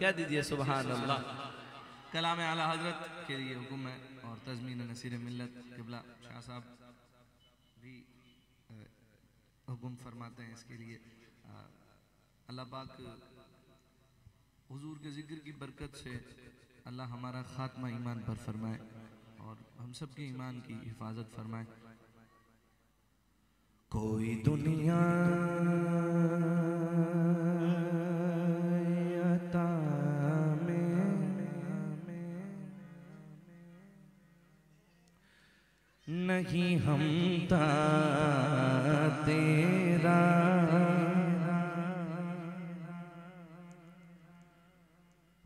कह दीजिए सुबह अल्लाह कलाम आला हज़रत के लिए हुक्म है और तजमीन नसीर मिलत किबला शाह साहब भी हुक्म फरमाते हैं इसके लिए। अल्लाह पाक हुजूर के ज़िक्र की बरकत से अल्लाह हमारा खात्मा ईमान पर फरमाए और हम सब के ईमान की हिफाजत फरमाए। कोई दुनिया नहीं हम तेरा।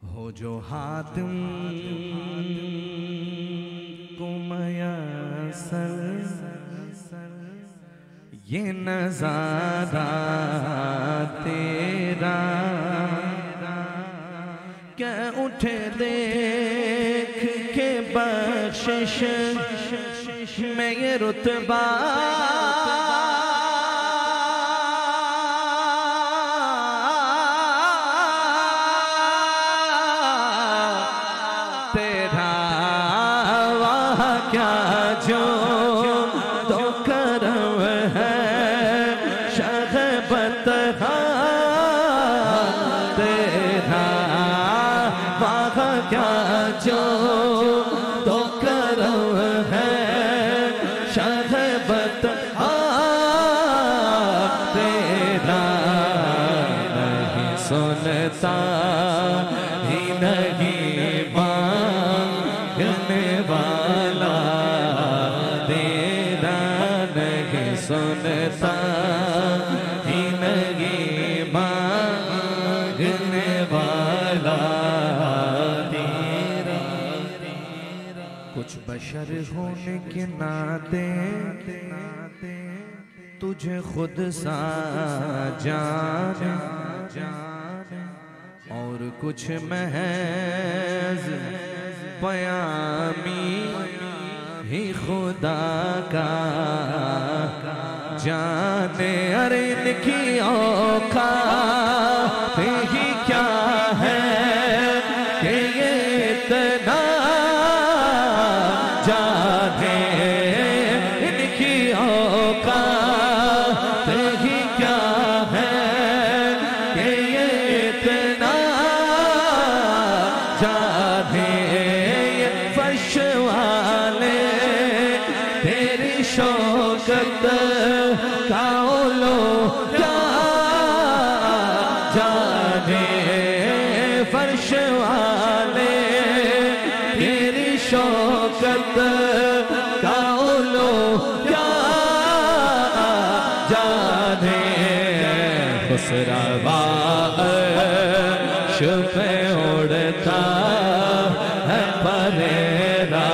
हो जो हाथ को मयसर ये नज़ारा तेरा। क्या उठे देख के बख्शिश में ये रुतबा बशर होने के नाते तुझे खुद सा जान। और कुछ महज पयामी ही खुदा का जाने। अरे इनकी औकात जाने खुसरवा शुभ उड़ता है परेरा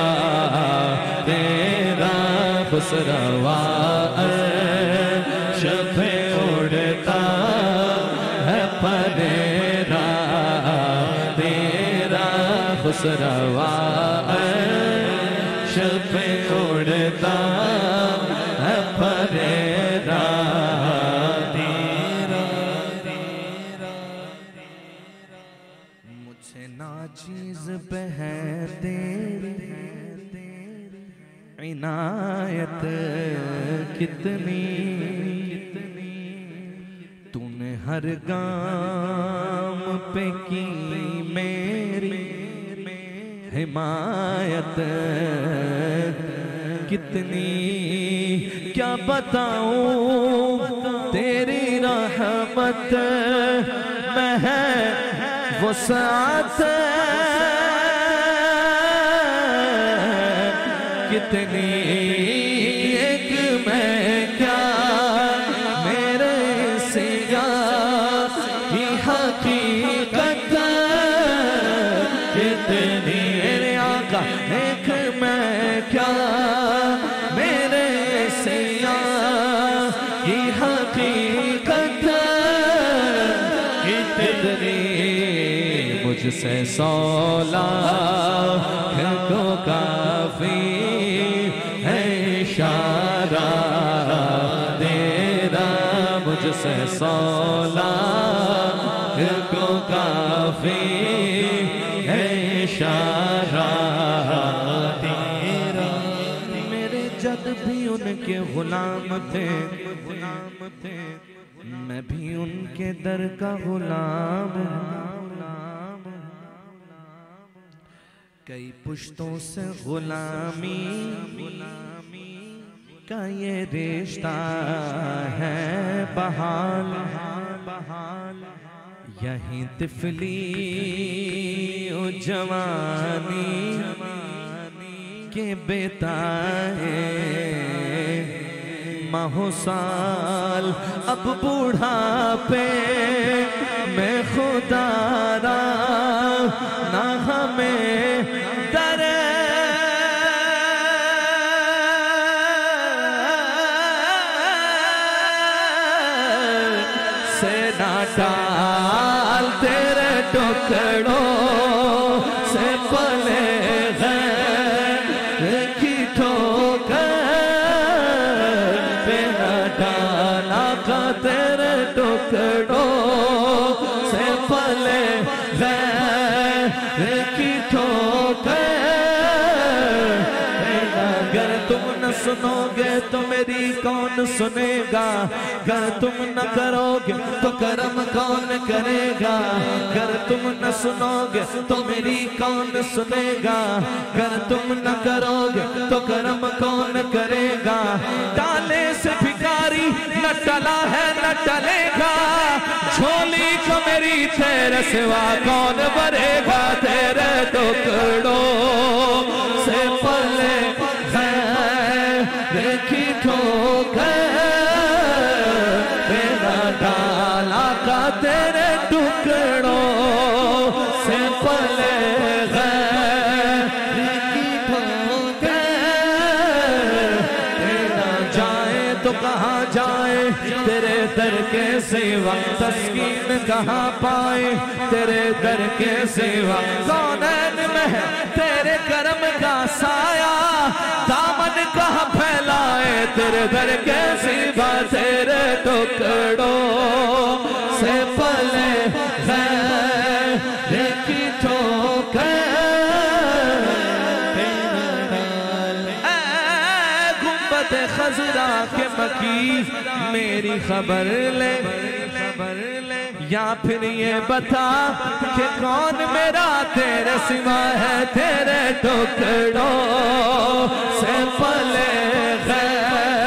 तेरा खुसरवा शुभ उड़ता है परेरा तेरा खुसरवा कितनी तूने हर गाम पे की मेरी हिमायत? कितनी? क्या बताऊँ तेरी रहमत? में है वो साथ। कितनी मैं क्या मेरे सिया की हकीकत कितनी मुझसे सौला को काफ़ी है इशारा तेरा मुझसे सौला को काफ़ी उनके गुलाम थे। गुलाम थे मैं भी उनके दर का गुलाम। कई पुश्तों से गुलामी गुलामी का ये रिश्ता है बहाल। बहाल यहीं तिफली जवानी के बेताए। महोसाल। अब बूढ़ापे मैं खुदारा ना हमें दर से ना डाल तेरे टुकड़ों से पले सुनोगे तो मेरी कौन सुनेगा? अगर तुम न करोगे तो कर्म कौन करेगा? अगर तुम न सुनोगे तो मेरी कौन सुनेगा? अगर तुम न करोगे तो कर्म कौन करेगा? डाले से भिखारी न टला है, न टलेगा। झोली को मेरी तेरे सिवा कौन भरेगा? तेरे टुकड़ों से पले कहाँ जाए? तेरे दर के सिवा तस्कीन कहाँ पाए? तेरे दर के सिवा कौन में तेरे कर्म का साया। दामन कहाँ फैलाए? तेरे दर के सिवा तेरे टुकड़ों से पले मेरी खबर ले खबर ले। या फिर ये बता कि कौन मेरा तेरे सिवा है तेरे टुकड़ों से पले गए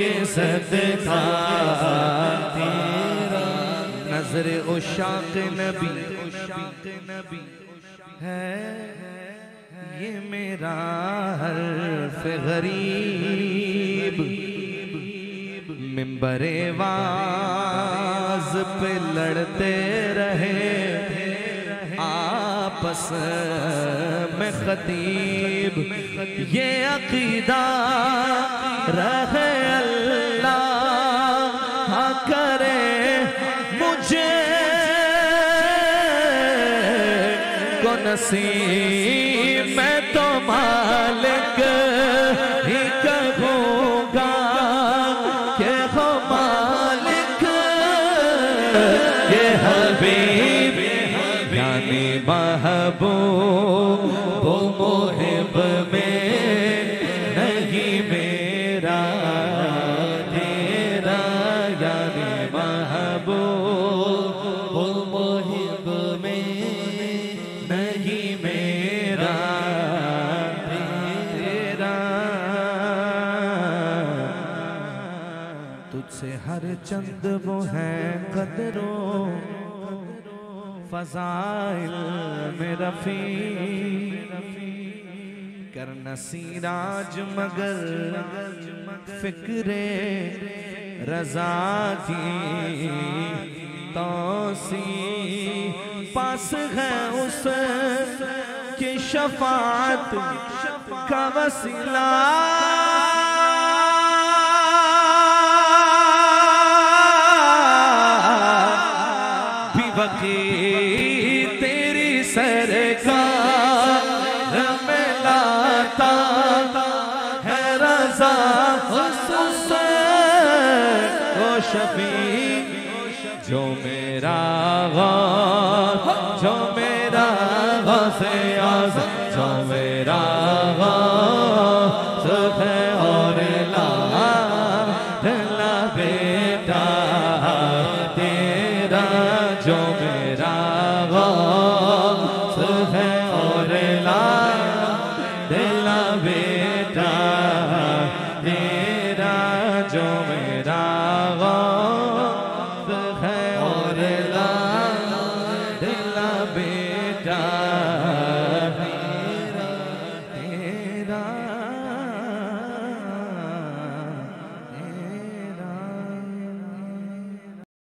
के तेरा नज़र उशाक नबी नबी। है ये मेरा हर्फ गरीब। मिम्बरे वाज पे लड़ते रहे, आपस में खतीब। ये अकीदा रहे चंद वो है कदरों। फजाइल में रफी। कर नसीराज मगर फिक्रे। रजा की तोसी। पास है उस की शफात का वसीला। बकी तेरी सरकार में लाता है रजा वो शफी जो मेरा गौर, जो मेरा गौसे आज़म जो मेरा